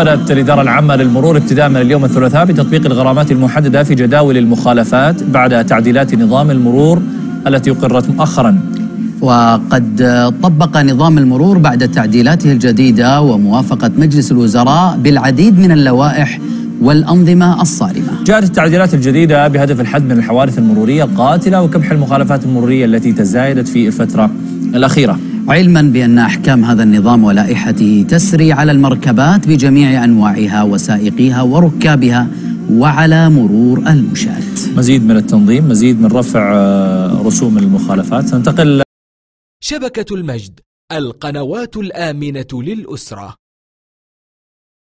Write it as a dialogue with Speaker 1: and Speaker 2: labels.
Speaker 1: بدأت الإدارة العامة للمرور ابتداء من اليوم الثلاثاء بتطبيق الغرامات المحددة في جداول المخالفات بعد تعديلات نظام المرور التي أقرت مؤخرا.
Speaker 2: وقد طبق نظام المرور بعد تعديلاته الجديدة وموافقة مجلس الوزراء بالعديد من اللوائح والأنظمة الصارمة.
Speaker 1: جاءت التعديلات الجديدة بهدف الحد من الحوادث المرورية القاتلة وكبح المخالفات المرورية التي تزايدت في الفترة الأخيرة.
Speaker 2: علما بأن أحكام هذا النظام ولائحته تسري على المركبات بجميع أنواعها وسائقيها وركابها وعلى مرور المشاة.
Speaker 1: مزيد من التنظيم مزيد من رفع آه، رسوم المخالفات. سننتقل
Speaker 3: شبكة المجد القنوات الآمنة للأسرة.